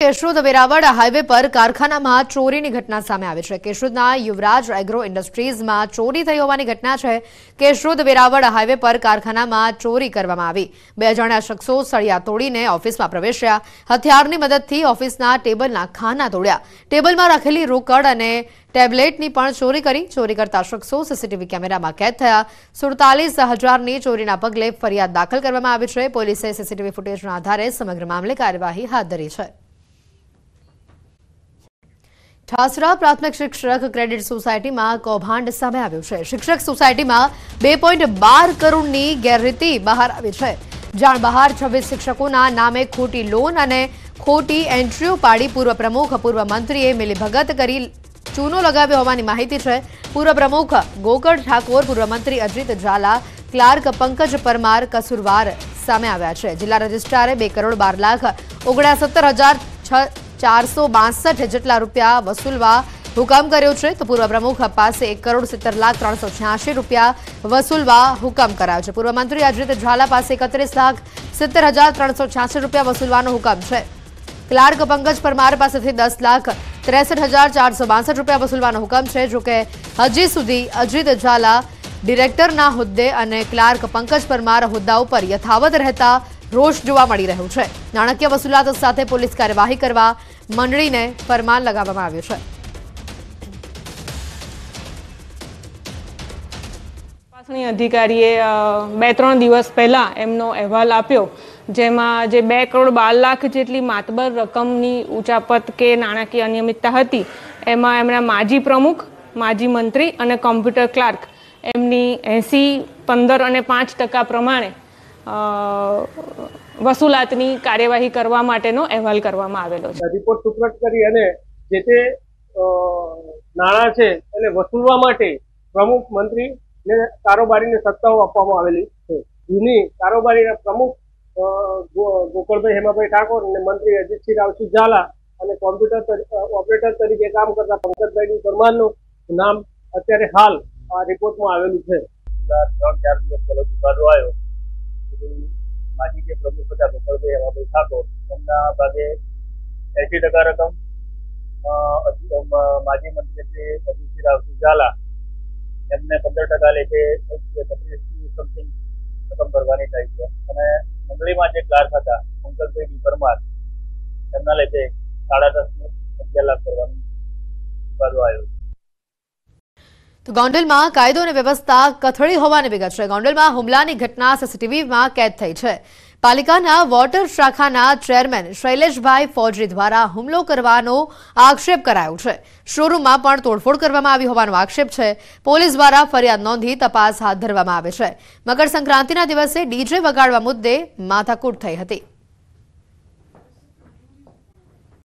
Keshod Veraval highway પર કારખાનામાં ચોરીની ઘટના સામે આવી છે. કેશોદના યુવરાજ એગ્રો ઇન્ડસ્ટ્રીઝમાં ચોરી થઈ હોવાની ઘટના છે. કેશોદ વેરાવળ હાઈવે પર કારખાનામાં ચોરી કરવામાં આવી. બે જણા શખ્સો સળિયા તોડીને ઓફિસમાં પ્રવેશ્યા. હથિયારની મદદથી ઓફિસના ટેબલના ખાના તોડ્યા. ટેબલમાં રાખેલી રોકડ અને ટેબ્લેટની પણ ચોરી કરી. ચોરી કરતા શખ્સો સીસીટીવી કેમેરામાં કેદ થયા. સુડતાલીસ હજારની ચોરીના પગલે ફરિયાદ દાખલ કરવામાં આવી છે. પોલીસે સીસીટીવી ફૂટેજના આધારે સમગ્ર મામલે કાર્યવાહી હાથ ધરી છે. ઠાસરા પ્રાથમિક શિક્ષક ક્રેડિટ સોસાયટીમાં કૌભાંડ સામે આવ્યું છે. શિક્ષક સોસાયટીમાં બે પોઈન્ટ બાર કરોડની ગેરરીતિ બહાર આવી છે. જાણ બહાર છવ્વીસ શિક્ષકોના નામે ખોટી લોન અને ખોટી એન્ટ્રીઓ પાડી પૂર્વ પ્રમુખ, પૂર્વ મંત્રીએ મિલીભગત કરી ચૂનો લગાવ્યો હોવાની માહિતી છે. પૂર્વ પ્રમુખ ગોકળ ઠાકોર, પૂર્વ મંત્રી અજીત ઝાલા, ક્લાર્ક પંકજ પરમાર કસુરવાર સામે આવ્યા છે. જિલ્લા રજિસ્ટ્રારે બે કરોડ બાર લાખ ઓગણસત્તર હજાર ચારસો જેટલા રૂપિયા વસૂલવા હુકમ કર્યો છે, તો પૂર્વ પ્રમુખ પાસે એક કરોડ સિત્તેર લાખ ત્રણસો છ્યાસી રૂપિયા વસૂલવા હુકમ કરાયો છે. પૂર્વ મંત્રી અજીત ઝાલા પાસે એકત્રીસ લાખ સિત્તેર હજાર ત્રણસો છ્યાસી રૂપિયા વસૂલવાનો હુકમ છે. ક્લાર્ક પંકજ પરમાર પાસેથી દસ લાખ ત્રેસઠ હજાર ચારસો બાસઠ રૂપિયા વસૂલવાનો હુકમ છે, જોકે હજી સુધી અજીત ઝાલા ડિરેક્ટરના હુદ્દે અને ક્લાર્ક પંકજ પરમાર હોદ્દા ઉપર યથાવત રહેતા રોષ જોવા મળી રહ્યું છે. નાણાકીય વસૂલાત સાથે પોલીસ કાર્યવાહી કરવા મંડળીને ફરમાન લગાવવામાં આવ્યું છે. ચૂંટણી અધિકારીએ બે ત્રણ દિવસ પહેલાં એમનો અહેવાલ આપ્યો, જેમાં જે બે કરોડ બાર લાખ જેટલી માતબર રકમની ઉચાપત કે નાણાકીય અનિયમિતતા હતી, એમાં એમના માજી પ્રમુખ, માજી મંત્રી અને કોમ્પ્યુટર ક્લાર્ક એમની એંસી, પંદર અને પાંચ ટકા પ્રમાણે વસૂલાતની કાર્યવાહી કરવા માટેનો અહેવાલ કરવામાં આવેલો છે. રિપોર્ટ સુપ્રત કરી અને જે તે નાણાં છે એને વસૂલવા માટે પ્રમુખ મંત્રી ને કારોબારીને સત્તાઓ આપવામાં આવેલી છે. જૂની કારોબારીના પ્રમુખ ગોકળભાઈ હેમાભાઈ ઠાકોર અને મંત્રી અજીતસિંહ રાવસિંહ ઝાલા અને કોમ્પ્યુટર ઓપરેટર તરીકે કામ કરતા પંકજભાઈ પરમારનું નામ અત્યારે હાલ આ રિપોર્ટમાં આવેલું છે. ત્રણ ચાર દિવસ પહેલો ચુકાદો આવ્યો. માજી જે પ્રમુખ હતા ગોપાલભાઈ હવાભાઈ ઠાકોર, એમના ભાગે એસી ટકા રકમ માજી મંત્રી શ્રી અજીતસિંહ રાવસિંહ ઝાલા એમને પંદર ટકા લેખે પચીસ સમથિંગ રકમ ભરવાની થાય છે. અને મંડળીમાં જે ક્લાર્ક હતા પંકજભાઈ ડી પરમાર, એમના લેખે સાડા દસ અગિયાર લાખ ભરવાનો ચુકાદો આવ્યો છે તો ગોંડલમાં કાયદો અને વ્યવસ્થા કથળી હોવાની વિગત છે. ગોંડલમાં હુમલાની ઘટના સીસીટીવીમાં કેદ થઈ છે. પાલિકાના વોટર શાખાના ચેરમેન શૈલેષભાઈ ફોજરી દ્વારા હુમલો કરવાનો આક્ષેપ કરાયો છે. શોરૂમમાં પણ તોડફોડ કરવામાં આવી હોવાનો આક્ષેપ છે. પોલીસ દ્વારા ફરિયાદ નોંધી તપાસ હાથ ધરવામાં આવે છે. મકર સંક્રાંતિના દિવસે ડીજે વગાડવા મુદ્દે માથાકૂટ થઈ હતી.